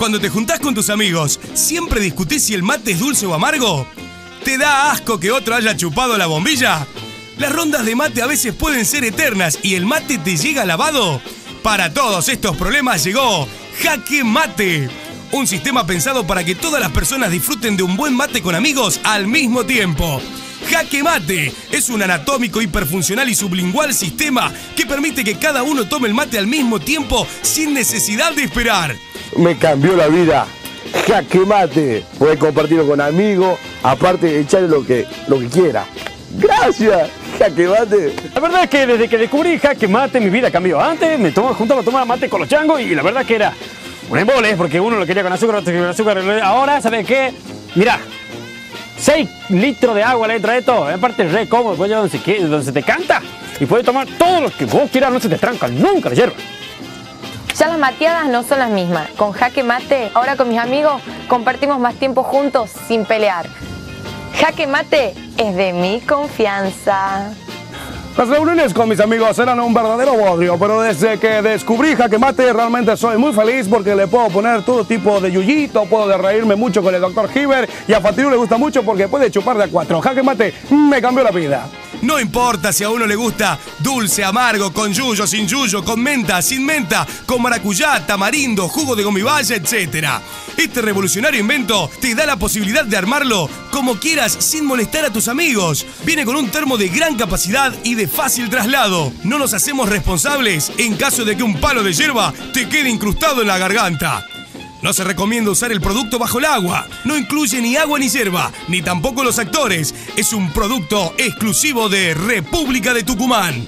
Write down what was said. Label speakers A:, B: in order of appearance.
A: Cuando te juntás con tus amigos, ¿siempre discutís si el mate es dulce o amargo? ¿Te da asco que otro haya chupado la bombilla? Las rondas de mate a veces pueden ser eternas y el mate te llega lavado. Para todos estos problemas llegó Jaque Mate. Un sistema pensado para que todas las personas disfruten de un buen mate con amigos al mismo tiempo. Jaque Mate es un anatómico, hiperfuncional y sublingual sistema que permite que cada uno tome el mate al mismo tiempo sin necesidad de esperar.
B: Me cambió la vida. Jaque mate. Puedes compartirlo con amigos, aparte echarle lo que, lo que quiera. Gracias, jaque mate.
C: La verdad es que desde que descubrí jaque mate mi vida cambió. Antes me tomaba, juntaba a tomar mate con los changos y la verdad que era un embole porque uno lo quería con azúcar, otro con azúcar. Ahora, ¿sabes qué? Mira, 6 litros de agua le trae esto. Aparte, re cómodo, puedes donde se, donde se te canta y puedes tomar todo lo que vos quieras, no se te tranca nunca la hierba.
D: Ya las mateadas no son las mismas. Con Jaque Mate, ahora con mis amigos, compartimos más tiempo juntos sin pelear. Jaque Mate es de mi confianza.
B: Las reuniones con mis amigos eran un verdadero bodrio, pero desde que descubrí Jaque Mate realmente soy muy feliz porque le puedo poner todo tipo de yuyito, puedo de reírme mucho con el Dr. Hiver y a Fatiru le gusta mucho porque puede chupar de a cuatro. Jaque Mate me cambió la vida.
A: No importa si a uno le gusta dulce, amargo, con yuyo, sin yuyo, con menta, sin menta, con maracuyá, tamarindo, jugo de gomibaya, etc. Este revolucionario invento te da la posibilidad de armarlo como quieras sin molestar a tus amigos. Viene con un termo de gran capacidad y de fácil traslado. No nos hacemos responsables en caso de que un palo de hierba te quede incrustado en la garganta. No se recomienda usar el producto bajo el agua. No incluye ni agua ni hierba, ni tampoco los actores. Es un producto exclusivo de República de Tucumán.